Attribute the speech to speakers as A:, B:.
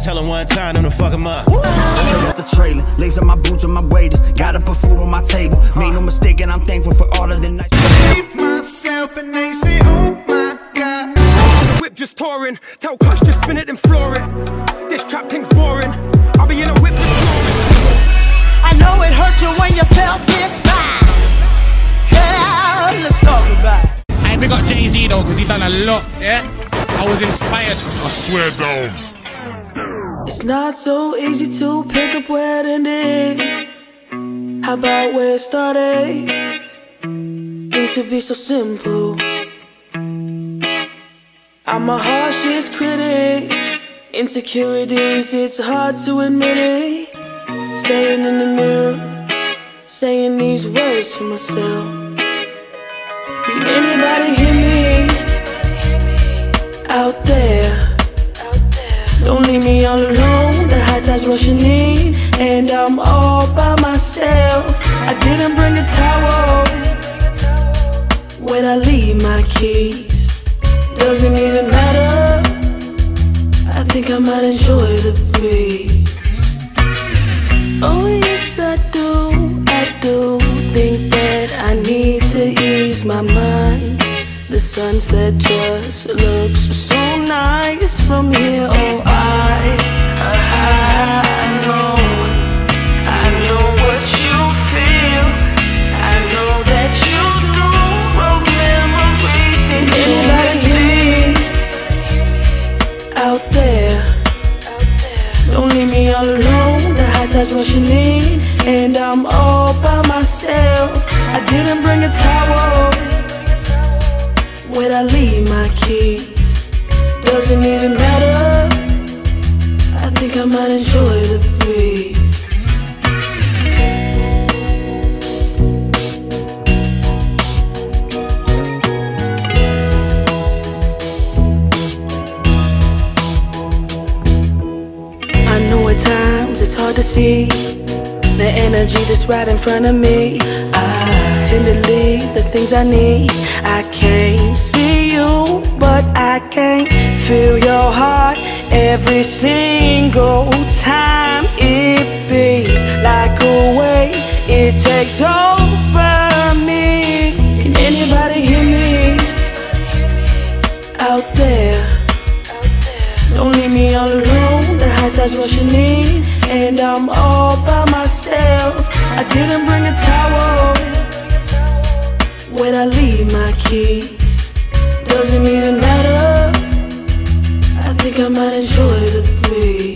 A: tell him one time, don't fuck him up.
B: Up the trailer, lace my boots and my waders. Gotta put food on my table. Made no mistake, and I'm thankful for all of the nights.
C: Save myself, and they say, oh my god.
D: The whip just touring, tell Kush just spin it and floor it. This trap thing's boring. I'll be in a whip just snoring.
E: I know it hurt you when you felt this fine. Yeah, let's talk about it.
F: Hey, we got Jay Z though, because he done a lot, yeah? I was inspired. I swear down.
E: It's not so easy to pick up where it ended. How about where it started? Eh? Things should be so simple. I'm a harshest critic. Insecurities, it's hard to admit it. Staring in the mirror, saying these words to myself. Can anybody hear me out there? Leave me all alone. The high tide's rushing in, and I'm all by myself. I didn't bring a towel. Where'd I leave my keys? Doesn't even matter. I think I might enjoy the breeze. Oh yes, I do. I do think that I need to ease my mind. The sunset just looks so nice from here. All alone. The high tide's rushing in, and I'm all by myself. I didn't bring a towel. Where'd I leave my keys? Doesn't even matter. I think I might enjoy I know at times it's hard to see the energy that's right in front of me. I tend to leave the things I need. I can't see you, but I can feel your heart every single time it beats like a wave. It takes over what you need, and I'm all by myself. I didn't bring a towel. Where'd I leave my keys? Doesn't even matter. I think I might enjoy the breeze.